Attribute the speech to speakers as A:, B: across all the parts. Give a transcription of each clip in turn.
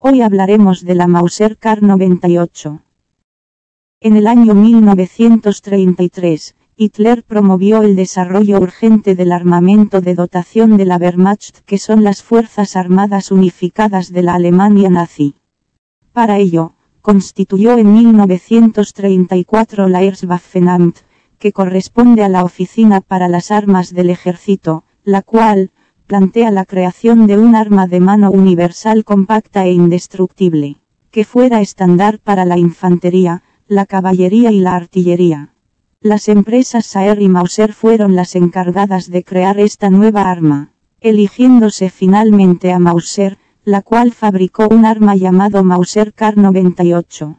A: Hoy hablaremos de la Mauser Kar 98. En el año 1933, Hitler promovió el desarrollo urgente del armamento de dotación de la Wehrmacht que son las Fuerzas Armadas Unificadas de la Alemania nazi. Para ello, constituyó en 1934 la Erzwaffenamt, que corresponde a la Oficina para las Armas del Ejército, la cual, plantea la creación de un arma de mano universal compacta e indestructible, que fuera estándar para la infantería, la caballería y la artillería. Las empresas Saer y Mauser fueron las encargadas de crear esta nueva arma, eligiéndose finalmente a Mauser, la cual fabricó un arma llamado Mauser Kar 98.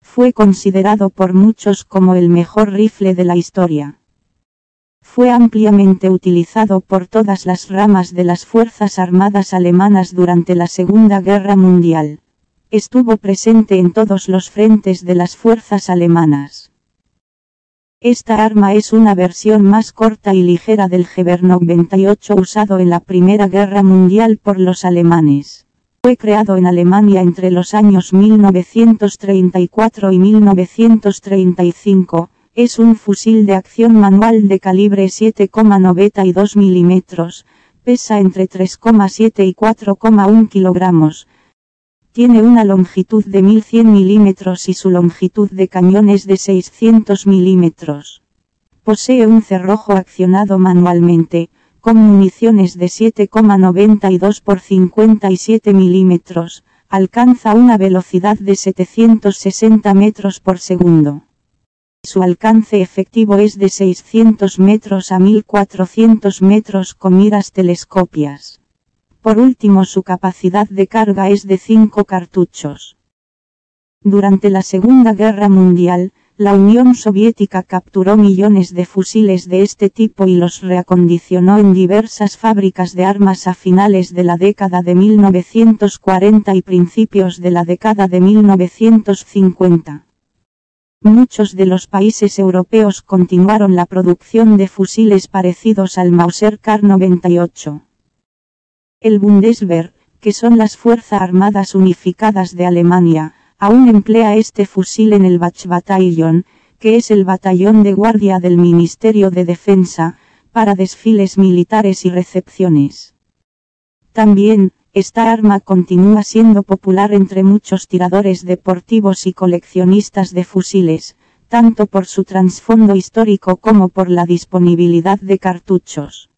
A: Fue considerado por muchos como el mejor rifle de la historia fue ampliamente utilizado por todas las ramas de las Fuerzas Armadas alemanas durante la Segunda Guerra Mundial. Estuvo presente en todos los frentes de las fuerzas alemanas. Esta arma es una versión más corta y ligera del Gewehr 98 usado en la Primera Guerra Mundial por los alemanes. Fue creado en Alemania entre los años 1934 y 1935, es un fusil de acción manual de calibre 7,92 mm, pesa entre 3,7 y 4,1 kilogramos. Tiene una longitud de 1100 mm y su longitud de cañón es de 600 mm. Posee un cerrojo accionado manualmente, con municiones de 7,92 por 57 mm, alcanza una velocidad de 760 metros por segundo. Su alcance efectivo es de 600 metros a 1400 metros con miras telescopias. Por último su capacidad de carga es de 5 cartuchos. Durante la Segunda Guerra Mundial, la Unión Soviética capturó millones de fusiles de este tipo y los reacondicionó en diversas fábricas de armas a finales de la década de 1940 y principios de la década de 1950. Muchos de los países europeos continuaron la producción de fusiles parecidos al Mauser Kar 98. El Bundeswehr, que son las Fuerzas Armadas Unificadas de Alemania, aún emplea este fusil en el Bachbataillon, que es el batallón de guardia del Ministerio de Defensa, para desfiles militares y recepciones. También, esta arma continúa siendo popular entre muchos tiradores deportivos y coleccionistas de fusiles, tanto por su trasfondo histórico como por la disponibilidad de cartuchos.